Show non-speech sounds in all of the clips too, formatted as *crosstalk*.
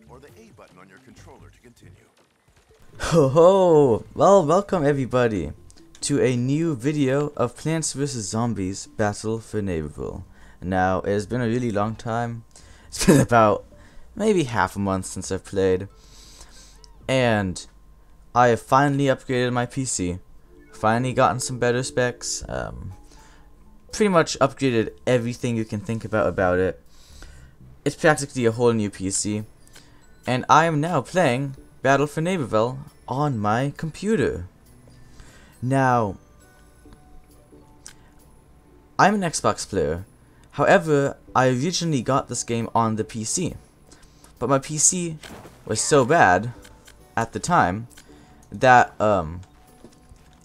keyboard or the A button on your controller to continue. Ho ho! Well, welcome everybody to a new video of Plants vs. Zombies Battle for Neighborville. Now, it has been a really long time. It's been *laughs* about maybe half a month since I've played. And I have finally upgraded my PC. Finally gotten some better specs. Um, pretty much upgraded everything you can think about about it. It's practically a whole new PC. And I am now playing Battle for Neighborville on my computer. Now, I'm an Xbox player. However, I originally got this game on the PC. But my PC was so bad at the time that um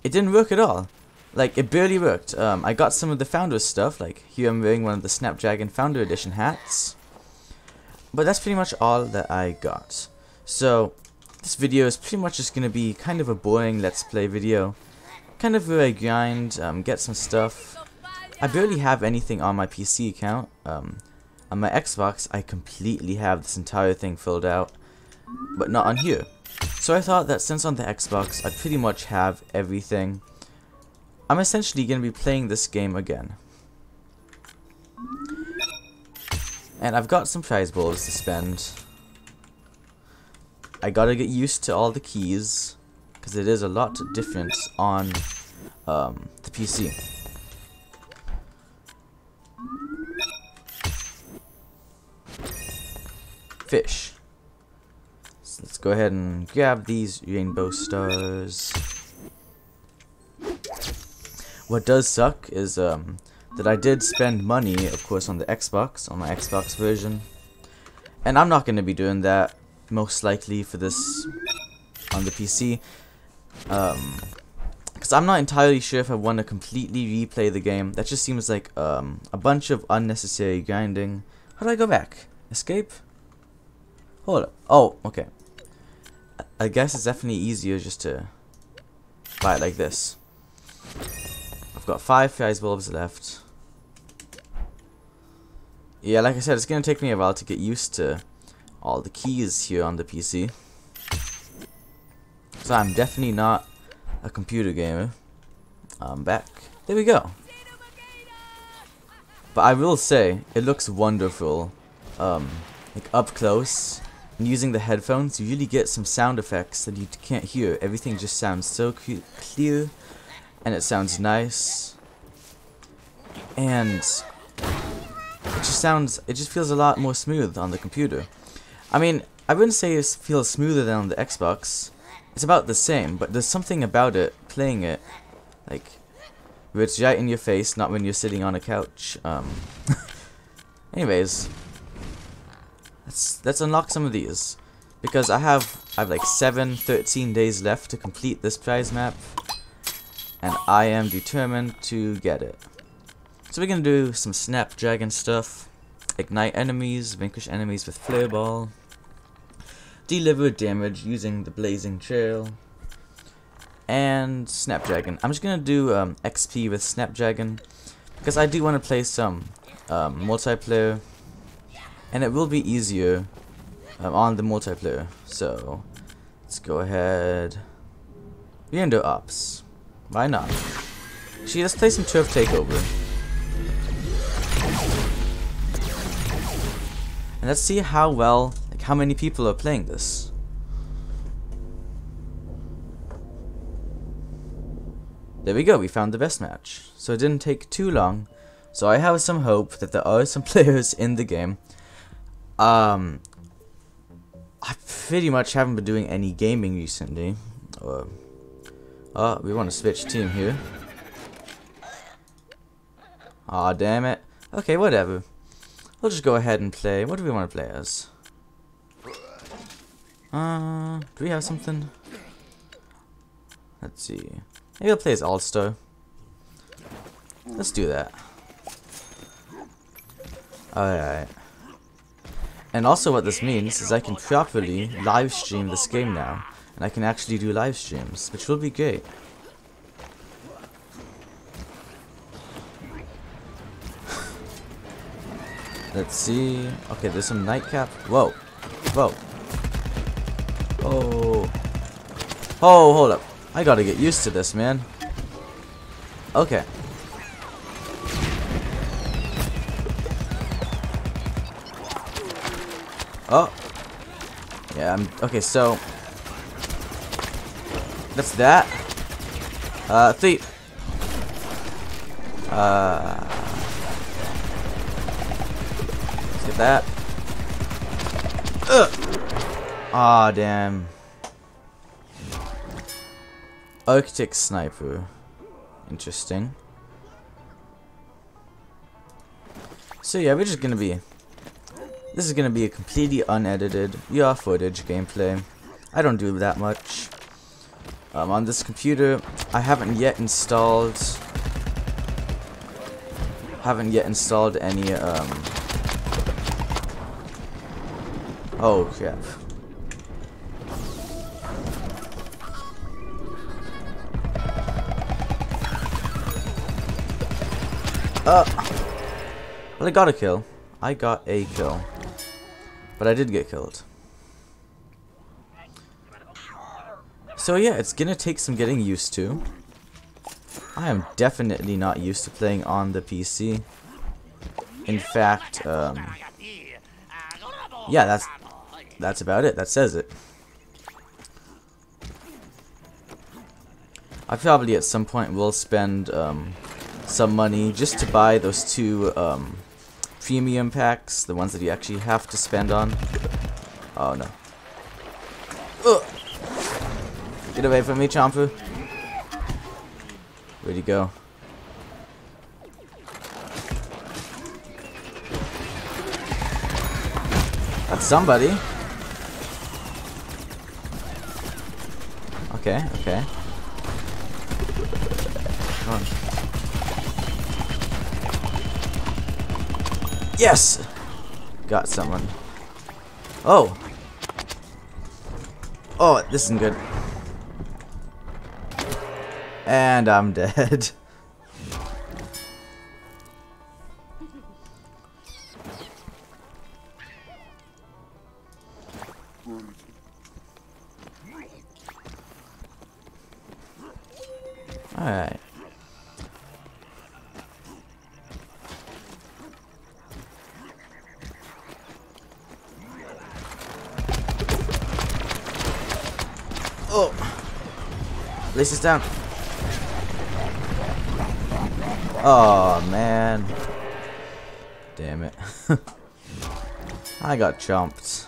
it didn't work at all. Like it barely worked. Um I got some of the Founders stuff, like here I'm wearing one of the Snapdragon Founder Edition hats. But that's pretty much all that I got. So this video is pretty much just gonna be kind of a boring let's play video. Kind of where I grind, um, get some stuff, I barely have anything on my PC account. Um, on my Xbox, I completely have this entire thing filled out, but not on here. So I thought that since on the Xbox, I pretty much have everything, I'm essentially going to be playing this game again. And I've got some prize balls to spend. I gotta get used to all the keys, because it is a lot different on um, the PC. fish. So let's go ahead and grab these rainbow stars. What does suck is um, that I did spend money, of course, on the Xbox, on my Xbox version. And I'm not going to be doing that, most likely, for this on the PC. Um, because I'm not entirely sure if I want to completely replay the game. That just seems like um, a bunch of unnecessary grinding. How do I go back? Escape? Hold up. Oh, okay. I guess it's definitely easier just to buy it like this. I've got five prize bulbs left. Yeah, like I said, it's to take me a while to get used to all the keys here on the PC. So I'm definitely not a computer gamer. I'm back. There we go. But I will say, it looks wonderful. Um, like up close and using the headphones, you really get some sound effects that you can't hear. Everything just sounds so clear, and it sounds nice, and just sounds, it just feels a lot more smooth on the computer. I mean, I wouldn't say it feels smoother than on the Xbox. It's about the same, but there's something about it, playing it, like, it's right in your face, not when you're sitting on a couch. Um, *laughs* anyways, Let's let's unlock some of these. Because I have I have like 7, 13 days left to complete this prize map. And I am determined to get it. So we're gonna do some Snapdragon stuff. Ignite enemies, vanquish enemies with flare ball. Deliver damage using the blazing trail. And Snapdragon. I'm just gonna do um, XP with Snapdragon. Because I do want to play some um, multiplayer and it will be easier um, on the multiplayer. So let's go ahead. We can do ops. Why not? Actually, let's play some turf takeover. And let's see how well, like how many people are playing this. There we go, we found the best match. So it didn't take too long. So I have some hope that there are *laughs* some players in the game um, I pretty much haven't been doing any gaming recently. Uh, oh, we want to switch team here. Aw, oh, damn it. Okay, whatever. We'll just go ahead and play. What do we want to play as? Uh, do we have something? Let's see. Maybe I'll play as All-Star. Let's do that. Alright. And also what this means is I can properly live stream this game now. And I can actually do live streams, which will be great. Let's see. Okay, there's some nightcap. Whoa. Whoa. Oh. Oh, hold up. I gotta get used to this, man. Okay. Oh. Yeah, I'm okay, so that's that. Uh thief. Uh Get that. Ugh. Aw, damn. Arctic Sniper. Interesting. So yeah, we're just gonna be... This is gonna be a completely unedited, raw footage gameplay. I don't do that much. Um, on this computer, I haven't yet installed... Haven't yet installed any, um... Oh, crap. Uh, well, I got a kill. I got a kill. But I did get killed. So yeah, it's gonna take some getting used to. I am definitely not used to playing on the PC. In fact, um, yeah, that's that's about it. That says it. I probably at some point will spend um, some money just to buy those two um, premium packs, the ones that you actually have to spend on. Oh no. Ugh. Get away from me, Chomper. Where'd he go? That's somebody. Okay, okay. Come on. Yes! Got someone. Oh! Oh, this isn't good. And I'm *laughs* dead. Down. Oh man. Damn it. *laughs* I got jumped.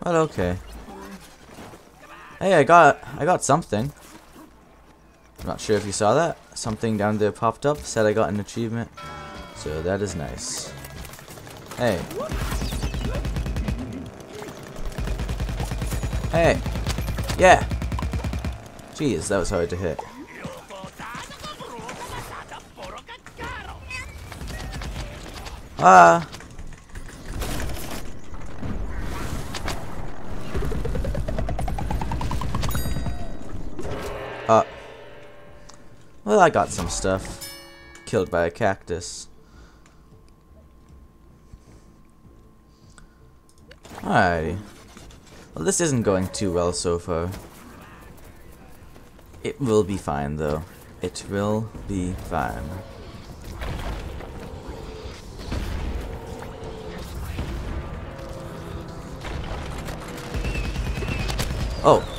But okay. Hey, I got I got something. I'm not sure if you saw that. Something down there popped up, said I got an achievement. So that is nice. Hey. Hey. Yeah. Jeez, that was hard to hit. Ah. Uh. Well, I got some stuff. Killed by a cactus. Alrighty. Well, this isn't going too well so far. It will be fine, though. It will be fine. Oh.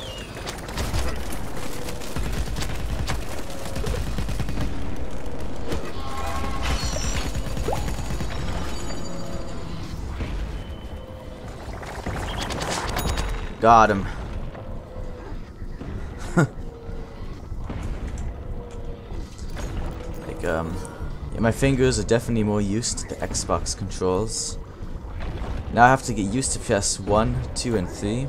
Got him. *laughs* like, um, yeah, my fingers are definitely more used to the Xbox controls. Now I have to get used to PS1, 2, and 3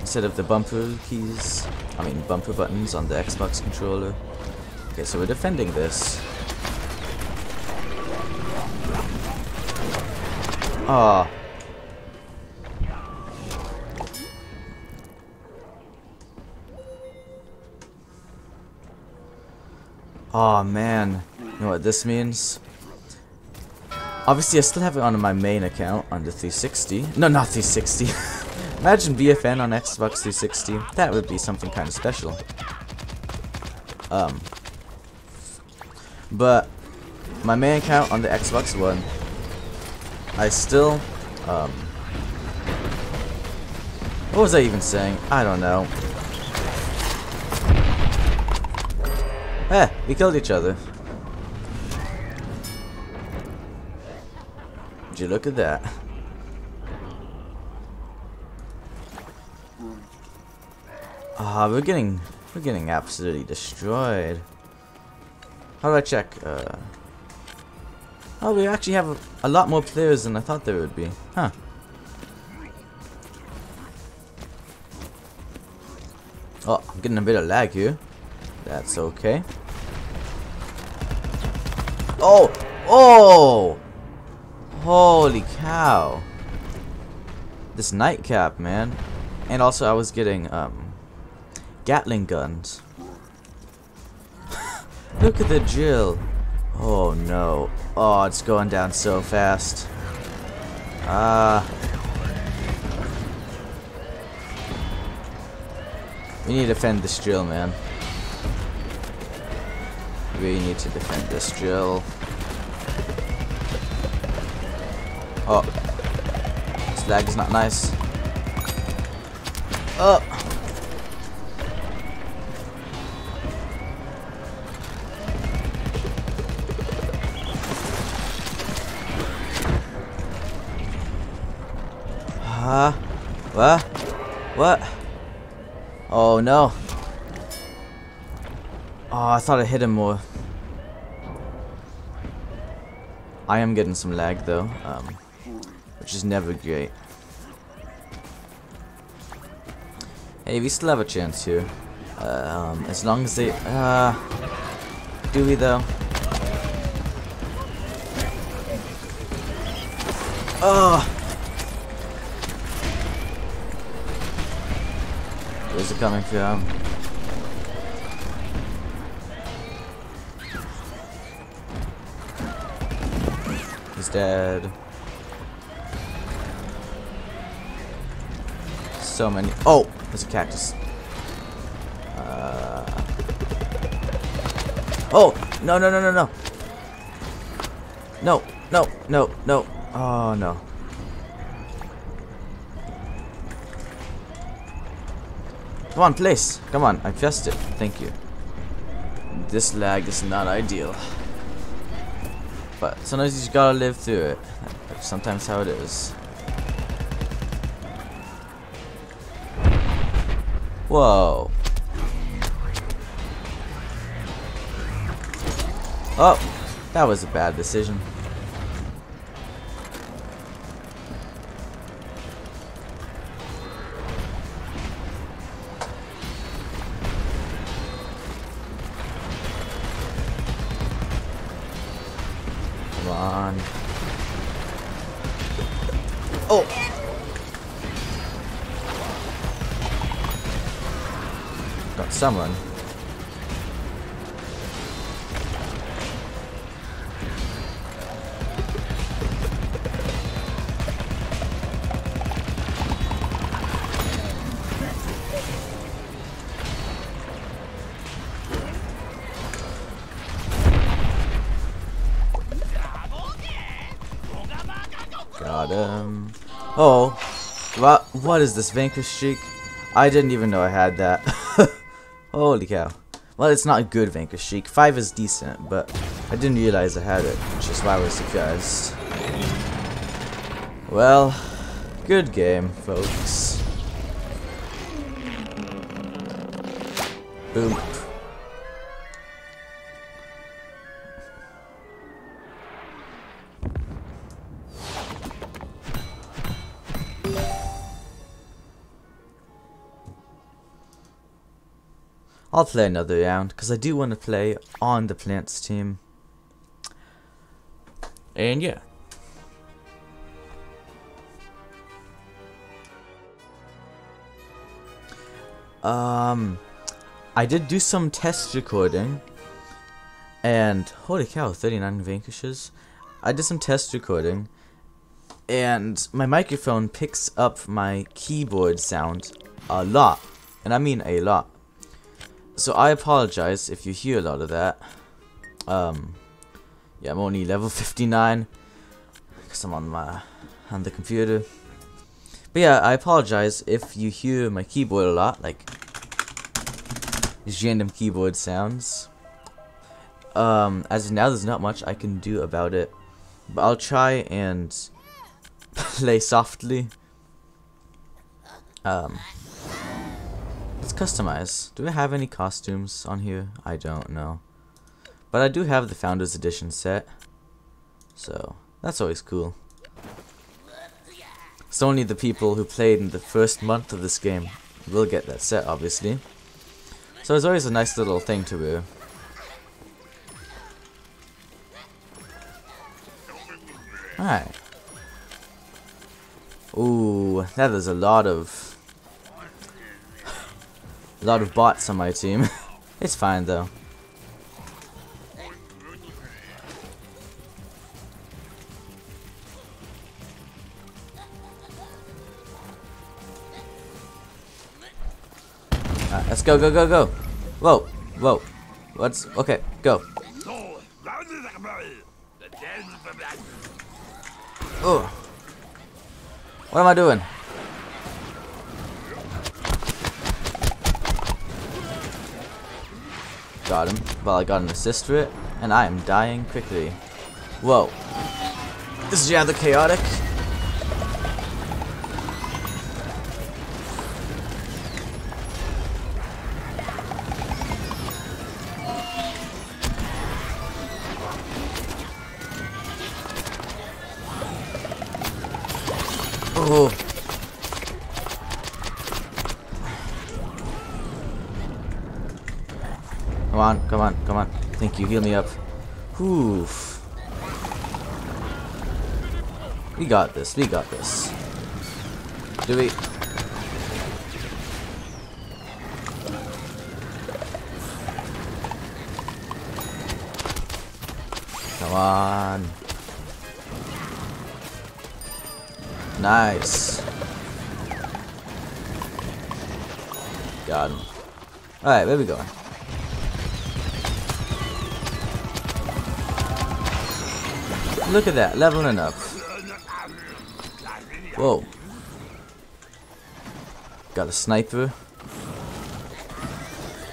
instead of the bumper keys, I mean bumper buttons on the Xbox controller. Okay, so we're defending this. Ah. Oh man, you know what this means? Obviously, I still have it on my main account on the 360. No, not 360. *laughs* Imagine BFN on Xbox 360. That would be something kind of special. Um, but my main account on the Xbox One, I still, um, what was I even saying? I don't know. Eh, we killed each other. Would you look at that? Ah, we're getting we're getting absolutely destroyed. How do I check? Uh, oh, we actually have a, a lot more players than I thought there would be. Huh. Oh, I'm getting a bit of lag here. That's okay. Oh! Oh! Holy cow. This nightcap, man. And also I was getting, um, Gatling guns. *laughs* Look at the Jill. Oh no. Oh, it's going down so fast. Ah. Uh, we need to defend this drill, man. We need to defend this drill. Lag is not nice. Oh. Huh? What? What? Oh no. Oh, I thought I hit him more. I am getting some lag though, um, which is never great. Hey, we still have a chance here. Um, as long as they... Uh, do we though? Oh! Where's it coming from? He's dead. So many. Oh, there's a cactus. Uh. Oh no no no no no. No no no no. Oh no. Come on, place. Come on, I pressed it. Thank you. This lag is not ideal. But sometimes you just gotta live through it. Sometimes how it is. Whoa. Oh, that was a bad decision. Got someone. Got him. Oh, what? What is this Vanquish streak? I didn't even know I had that. *laughs* Holy cow. Well, it's not a good Vanquish streak. Five is decent, but I didn't realize I had it, which is why I was surprised. Well, good game, folks. Boom. I'll play another round because I do want to play on the plants team. And yeah. Um, I did do some test recording, and holy cow, 39 vanquishes. I I did some test recording, and my microphone picks up my keyboard sound a lot, and I mean a lot. So I apologize if you hear a lot of that. Um, yeah, I'm only level 59 because I'm on my on the computer. But yeah, I apologize if you hear my keyboard a lot, like these random keyboard sounds. Um, as of now, there's not much I can do about it, but I'll try and *laughs* play softly. Um, customize. Do I have any costumes on here? I don't know. But I do have the Founders Edition set. So, that's always cool. It's only the people who played in the first month of this game will get that set, obviously. So it's always a nice little thing to wear. Alright. Ooh, that is a lot of... a lot of bots on my team. it's fine though. let's go, go, go, go. Whoa, whoa. Let's, okay, go. Oh. What am I doing? Got him. I got an assist for it, and I am dying quickly. Whoa. This is rather chaotic. Oh. Come on, come on, come on. Thank you, heal me up. Oof. We got this, we got this. Do we? Come on. Nice. Got him. Alright, where we going? Look at that, leveling up. Whoa. Got a sniper.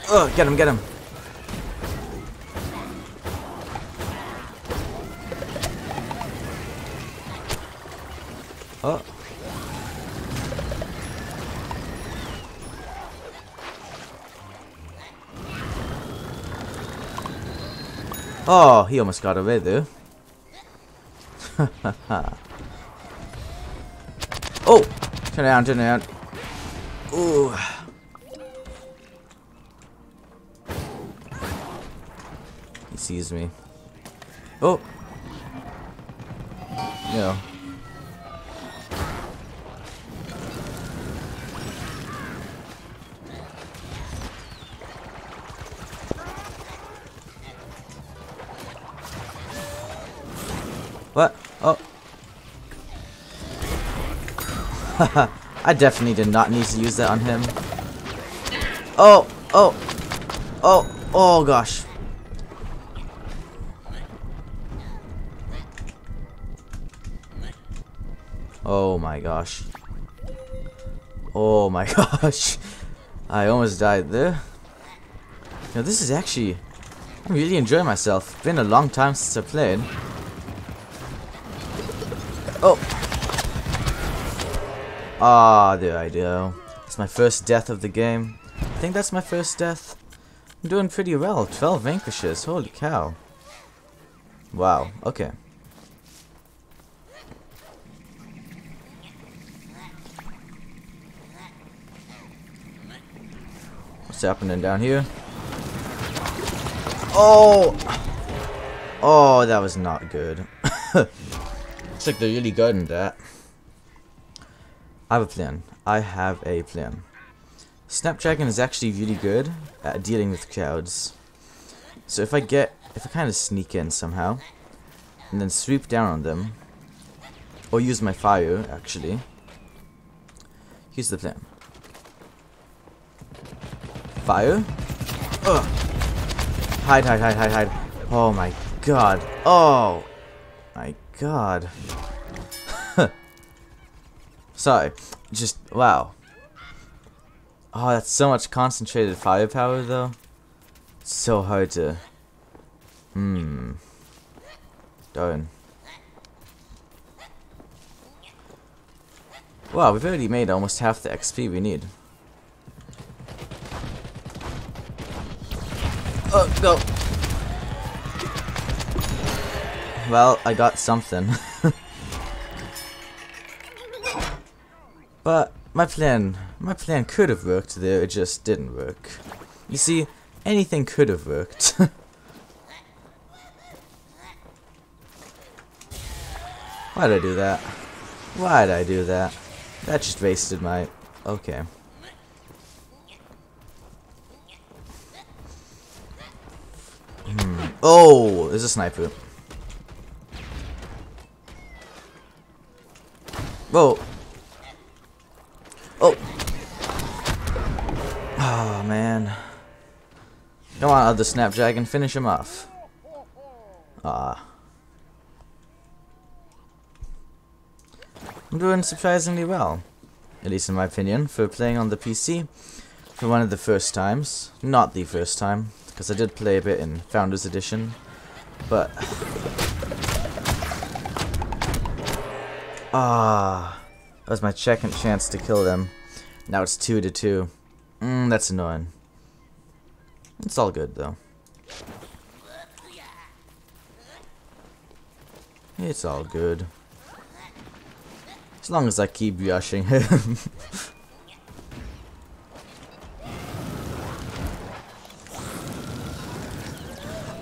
Oh, get him, get him. Oh. Oh, he almost got away there. *laughs* oh! Turn around, turn around. Ooh. He sees me. Oh! No. *laughs* I definitely did not need to use that on him. Oh, oh, oh, oh gosh. Oh my gosh. Oh my *laughs* gosh. I almost died there. Now this is actually... I'm really enjoying myself. Been a long time since I played. Oh. Ah, there I go. It's my first death of the game. I think that's my first death. I'm doing pretty well. 12 vanquishes. Holy cow. Wow. Okay. What's happening down here? Oh! Oh, that was not good. *laughs* Looks like they're really good in that. I have a plan. I have a plan. Snapdragon is actually really good at dealing with crowds. So if I get, if I kind of sneak in somehow, and then sweep down on them. Or use my fire, actually. Here's the plan. Fire. Ugh. Hide, hide, hide, hide, hide. Oh my god. Oh my god. Sorry. Just, wow. Oh, that's so much concentrated firepower, though. It's so hard to... Hmm. Darn. Wow, we've already made almost half the XP we need. Oh, no! Well, I got something. *laughs* but my plan, my plan could have worked there, it just didn't work. You see, anything could have worked. *laughs* Why'd I do that? Why'd I do that? That just wasted my... Okay. Hmm. Oh, there's a sniper. Whoa. Oh. Oh, man. Come on, other Snapdragon, finish him off. Ah. I'm doing surprisingly well. At least in my opinion, for playing on the PC. For one of the first times. Not the first time, because I did play a bit in Founders Edition. But... *sighs* Ah, that was my second chance to kill them. Now it's two to two. Mmm, that's annoying. It's all good though. It's all good. As long as I keep rushing *laughs* him.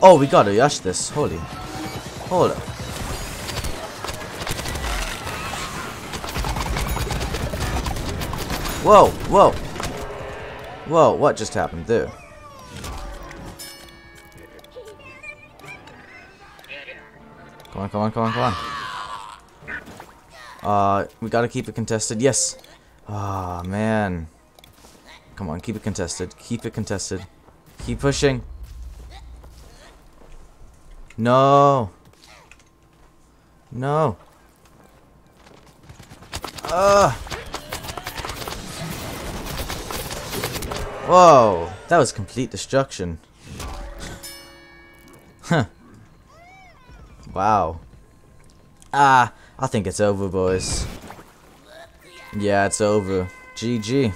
oh, we gotta rush this. Holy. Hold up. Whoa, whoa. Whoa, what just happened there? Come on, come on, come on, come on. Uh, we gotta keep it contested. Yes. Ah, oh, man. Come on, keep it contested. Keep it contested. Keep pushing. No. No. Ah. Whoa, that was complete destruction. Huh. wow. Ah, I think it's over, boys. Yeah, it's over. GG.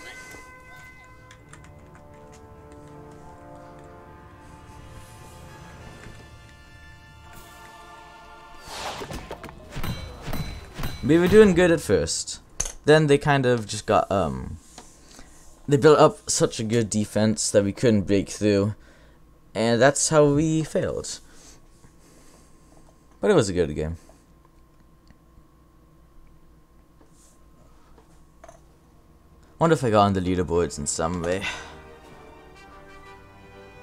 We were doing good at first. Then they kind of just got, um... They built up such a good defense that we couldn't break through. And that's how we failed. But it was a good game. Wonder if I got on the leaderboards in some way.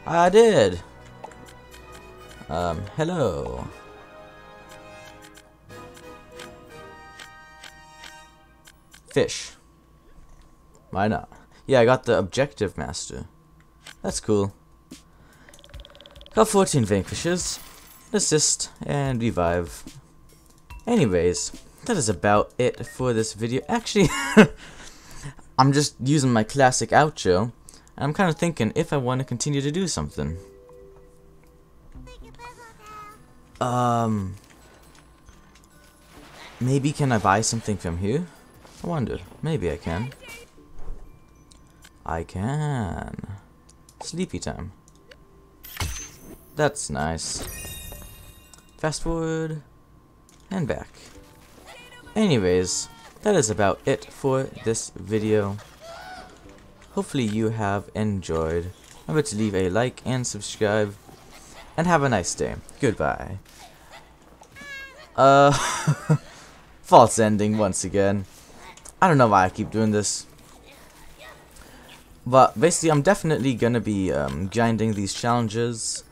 I did. Um, hello. Fish. Why not? Yeah, I got the objective master. That's cool. Got 14 vanquishes, assist, and revive. Anyways, that is about it for this video. Actually, *laughs* I'm just using my classic outro, and I'm kind of thinking if I want to continue to do something. Um, maybe can I buy something from here? I wonder. Maybe I can. I can. Sleepy time. That's nice. Fast forward and back. Anyways, that is about it for this video. Hopefully you have enjoyed. Remember to leave a like and subscribe. And have a nice day. Goodbye. Uh, *laughs* false ending once again. I don't know why I keep doing this. But basically, I'm definitely gonna be um, grinding these challenges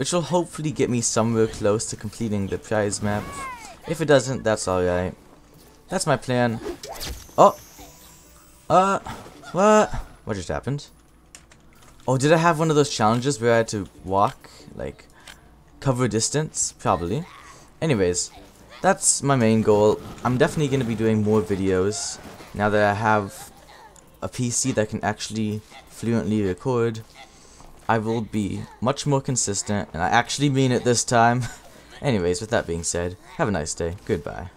which will hopefully get me somewhere close to completing the prize map. If it doesn't, that's alright. That's my plan. Oh! Uh, what? What just happened? Oh, did I have one of those challenges where I had to walk, like, cover distance? Probably. Anyways, that's my main goal. I'm definitely going to be doing more videos now that I have a PC that can actually fluently record. I will be much more consistent, and I actually mean it this time. *laughs* Anyways, with that being said, have a nice day. Goodbye.